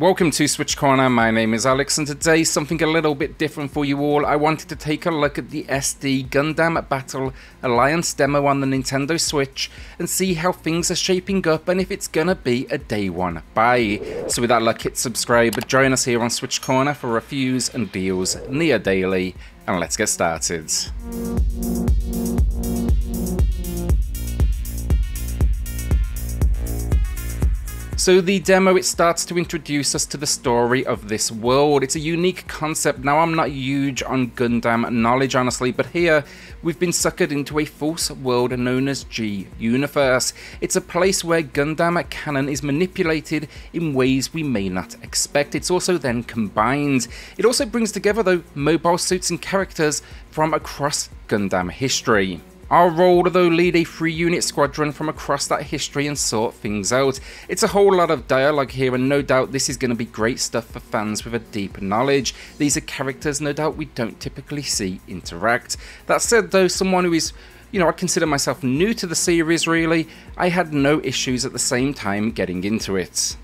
Welcome to Switch Corner, my name is Alex and today something a little bit different for you all. I wanted to take a look at the SD Gundam Battle Alliance demo on the Nintendo Switch and see how things are shaping up and if it's gonna be a day one buy. So with that luck hit subscribe, join us here on Switch Corner for reviews and deals near daily and let's get started. So the demo, it starts to introduce us to the story of this world. It's a unique concept. Now, I'm not huge on Gundam knowledge, honestly, but here we've been suckered into a false world known as G Universe. It's a place where Gundam canon is manipulated in ways we may not expect. It's also then combined. It also brings together, though, mobile suits and characters from across Gundam history. Our role though lead a three unit squadron from across that history and sort things out. It's a whole lot of dialogue here and no doubt this is going to be great stuff for fans with a deep knowledge. These are characters no doubt we don't typically see interact. That said though, someone who is you know, I consider myself new to the series really, I had no issues at the same time getting into it.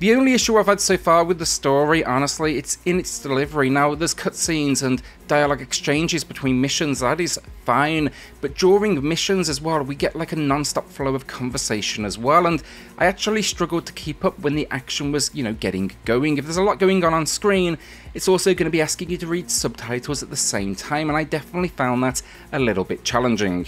The only issue I've had so far with the story, honestly, it's in its delivery. Now, there's cutscenes and dialogue exchanges between missions, that is fine, but during missions as well, we get like a non-stop flow of conversation as well, and I actually struggled to keep up when the action was, you know, getting going. If there's a lot going on on screen, it's also going to be asking you to read subtitles at the same time, and I definitely found that a little bit challenging.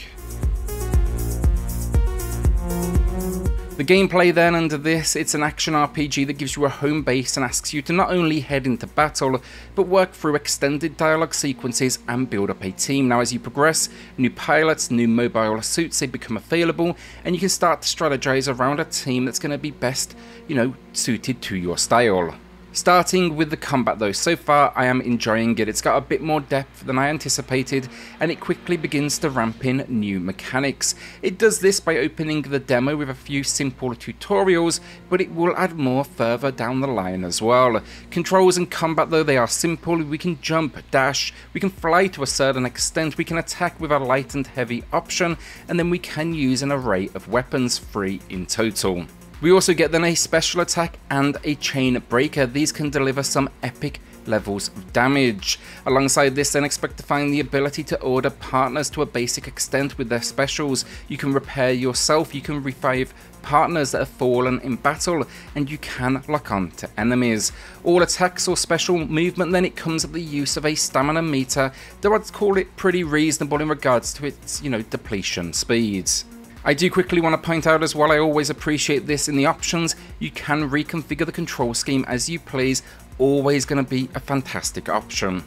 The gameplay then under this, it's an action RPG that gives you a home base and asks you to not only head into battle, but work through extended dialogue sequences and build up a team. Now as you progress, new pilots, new mobile suits, they become available, and you can start to strategize around a team that's going to be best, you know, suited to your style. Starting with the combat though, so far I am enjoying it. It's got a bit more depth than I anticipated and it quickly begins to ramp in new mechanics. It does this by opening the demo with a few simple tutorials, but it will add more further down the line as well. Controls and combat though, they are simple. We can jump, dash, we can fly to a certain extent, we can attack with a light and heavy option, and then we can use an array of weapons, three in total. We also get then a special attack and a chain breaker. These can deliver some epic levels of damage. Alongside this then expect to find the ability to order partners to a basic extent with their specials. You can repair yourself, you can revive partners that have fallen in battle, and you can lock on to enemies. All attacks or special movement then it comes at the use of a stamina meter, though I'd call it pretty reasonable in regards to its, you know, depletion speeds. I do quickly want to point out as well, I always appreciate this in the options, you can reconfigure the control scheme as you please, always going to be a fantastic option.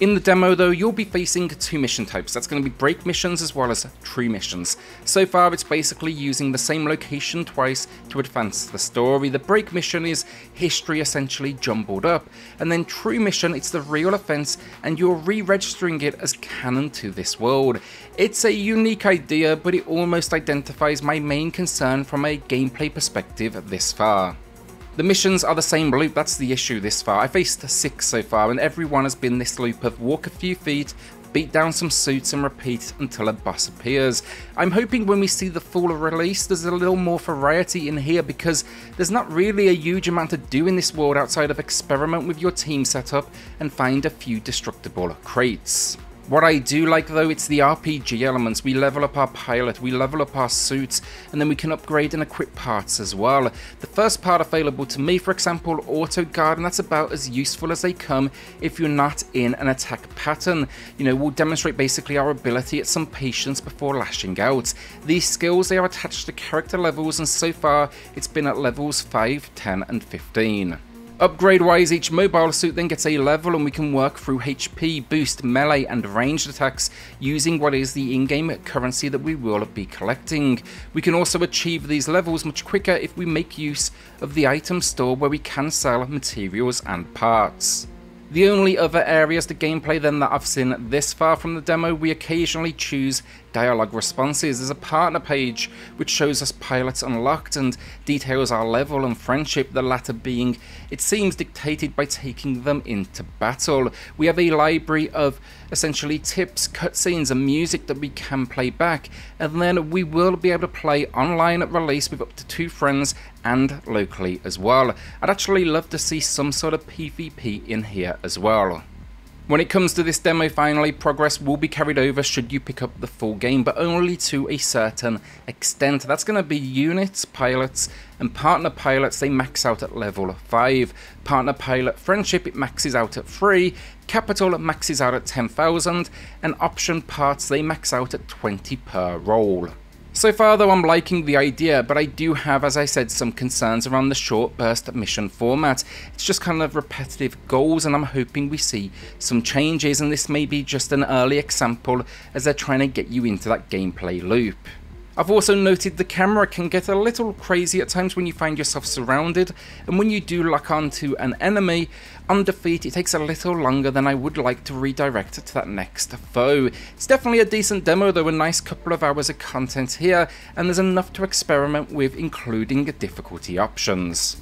In the demo though, you'll be facing two mission types. That's going to be break missions as well as true missions. So far it's basically using the same location twice to advance the story. The break mission is history essentially jumbled up. And then true mission, it's the real offense and you're re-registering it as canon to this world. It's a unique idea, but it almost identifies my main concern from a gameplay perspective this far. The missions are the same loop, that's the issue this far. I've faced six so far and every one has been this loop of walk a few feet, beat down some suits and repeat until a boss appears. I'm hoping when we see the full release there's a little more variety in here because there's not really a huge amount to do in this world outside of experiment with your team setup and find a few destructible crates. What I do like though, it's the RPG elements. We level up our pilot, we level up our suits, and then we can upgrade and equip parts as well. The first part available to me, for example, Auto Guard, and that's about as useful as they come if you're not in an attack pattern. You know, we'll demonstrate basically our ability at some patience before lashing out. These skills, they are attached to character levels, and so far, it's been at levels 5, 10, and 15. Upgrade wise, each mobile suit then gets a level and we can work through HP, boost, melee and ranged attacks using what is the in-game currency that we will be collecting. We can also achieve these levels much quicker if we make use of the item store where we can sell materials and parts. The only other areas to gameplay then that I've seen this far from the demo, we occasionally choose dialogue responses. There's a partner page which shows us pilots unlocked and details our level and friendship, the latter being, it seems, dictated by taking them into battle. We have a library of essentially tips, cutscenes, and music that we can play back, and then we will be able to play online at release with up to two friends and locally as well. I'd actually love to see some sort of PvP in here as well. When it comes to this demo finally, progress will be carried over should you pick up the full game, but only to a certain extent. That's going to be units, pilots, and partner pilots, they max out at level 5. Partner pilot friendship, it maxes out at 3. Capital maxes out at 10,000, and option parts, they max out at 20 per role. So far though I'm liking the idea, but I do have, as I said, some concerns around the short burst mission format. It's just kind of repetitive goals and I'm hoping we see some changes and this may be just an early example as they're trying to get you into that gameplay loop. I've also noted the camera can get a little crazy at times when you find yourself surrounded, and when you do lock onto an enemy, on defeat it takes a little longer than I would like to redirect to that next foe. It's definitely a decent demo though, a nice couple of hours of content here, and there's enough to experiment with including difficulty options.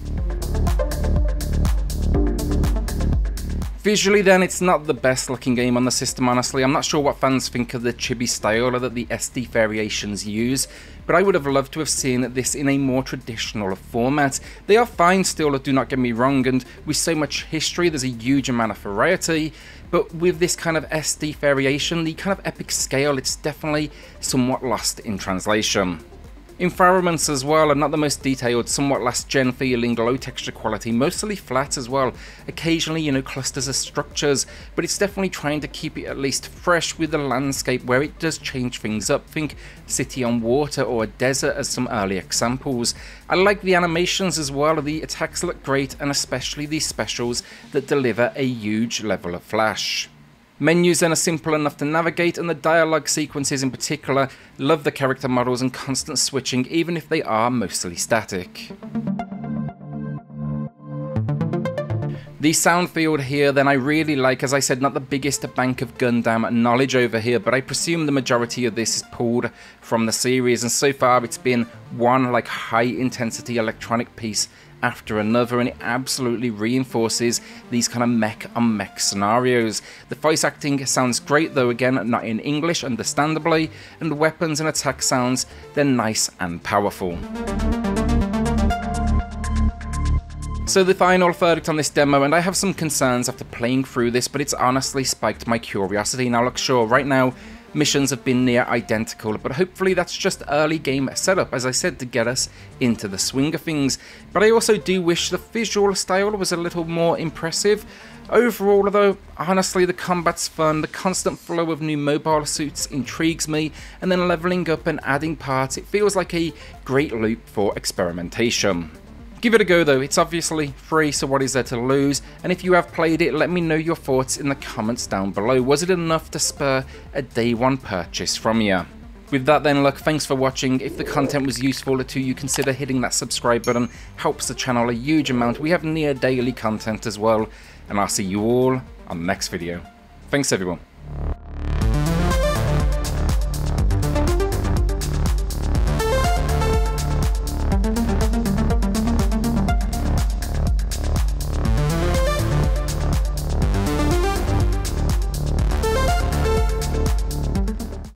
Visually then, it's not the best looking game on the system honestly, I'm not sure what fans think of the chibi style that the SD variations use, but I would have loved to have seen this in a more traditional format. They are fine still, do not get me wrong, and with so much history there's a huge amount of variety, but with this kind of SD variation, the kind of epic scale, it's definitely somewhat lost in translation. Environments as well are not the most detailed, somewhat last gen feeling, low texture quality, mostly flat as well. Occasionally, you know, clusters of structures, but it's definitely trying to keep it at least fresh with the landscape where it does change things up. Think city on water or a desert as some early examples. I like the animations as well, the attacks look great, and especially the specials that deliver a huge level of flash. Menus then are simple enough to navigate, and the dialogue sequences in particular love the character models and constant switching, even if they are mostly static. The sound field here then I really like, as I said, not the biggest bank of Gundam knowledge over here, but I presume the majority of this is pulled from the series, and so far it's been one like high intensity electronic piece after another, and it absolutely reinforces these kind of mech on mech scenarios. The voice acting sounds great, though, again, not in English, understandably, and weapons and attack sounds, they're nice and powerful. So the final verdict on this demo, and I have some concerns after playing through this, but it's honestly spiked my curiosity. Now look, sure, right now, missions have been near identical, but hopefully that's just early game setup, as I said, to get us into the swing of things. But I also do wish the visual style was a little more impressive. Overall, though, honestly, the combat's fun, the constant flow of new mobile suits intrigues me, and then leveling up and adding parts, it feels like a great loop for experimentation. Give it a go though, it's obviously free, so what is there to lose? And if you have played it, let me know your thoughts in the comments down below. Was it enough to spur a day one purchase from you? With that then, look, thanks for watching. If the content was useful to you, consider hitting that subscribe button. Helps the channel a huge amount. We have near daily content as well. And I'll see you all on the next video. Thanks everyone.